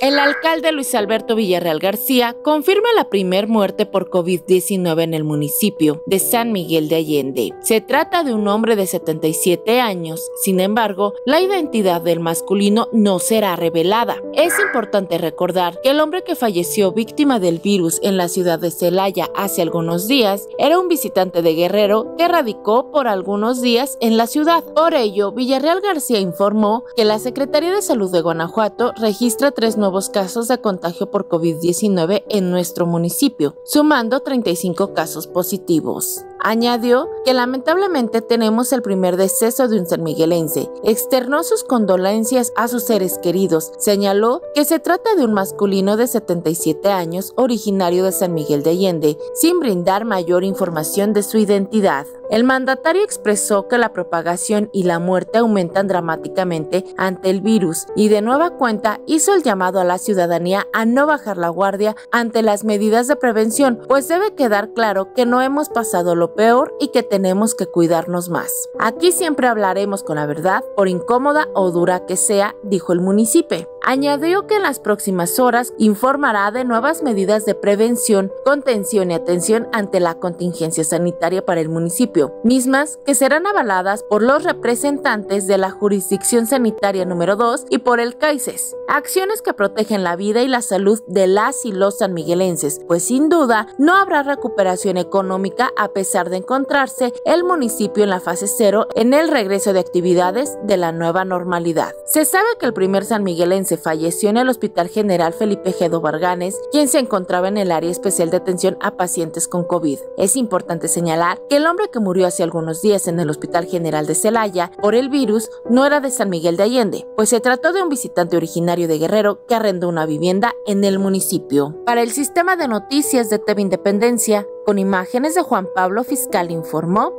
El alcalde Luis Alberto Villarreal García confirma la primer muerte por COVID-19 en el municipio de San Miguel de Allende. Se trata de un hombre de 77 años, sin embargo, la identidad del masculino no será revelada. Es importante recordar que el hombre que falleció víctima del virus en la ciudad de Celaya hace algunos días era un visitante de Guerrero que radicó por algunos días en la ciudad. Por ello, Villarreal García informó que la Secretaría de Salud de Guanajuato registra tres nuevos nuevos casos de contagio por COVID-19 en nuestro municipio, sumando 35 casos positivos. Añadió que lamentablemente tenemos el primer deceso de un sanmiguelense. Externó sus condolencias a sus seres queridos. Señaló que se trata de un masculino de 77 años originario de San Miguel de Allende, sin brindar mayor información de su identidad. El mandatario expresó que la propagación y la muerte aumentan dramáticamente ante el virus y de nueva cuenta hizo el llamado a la ciudadanía a no bajar la guardia ante las medidas de prevención, pues debe quedar claro que no hemos pasado lo peor y que tenemos que cuidarnos más. Aquí siempre hablaremos con la verdad, por incómoda o dura que sea, dijo el municipio. Añadió que en las próximas horas informará de nuevas medidas de prevención, contención y atención ante la contingencia sanitaria para el municipio, mismas que serán avaladas por los representantes de la jurisdicción sanitaria número 2 y por el CAICES. Acciones que protegen la vida y la salud de las y los sanmiguelenses, pues sin duda no habrá recuperación económica a pesar de encontrarse el municipio en la fase cero en el regreso de actividades de la nueva normalidad. Se sabe que el primer sanmiguelense falleció en el Hospital General Felipe Gedo Varganes, quien se encontraba en el área especial de atención a pacientes con COVID. Es importante señalar que el hombre que murió hace algunos días en el Hospital General de Celaya por el virus no era de San Miguel de Allende, pues se trató de un visitante originario de Guerrero que arrendó una vivienda en el municipio. Para el sistema de noticias de TV Independencia, con imágenes de Juan Pablo Fiscal informó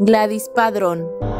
Gladys Padrón.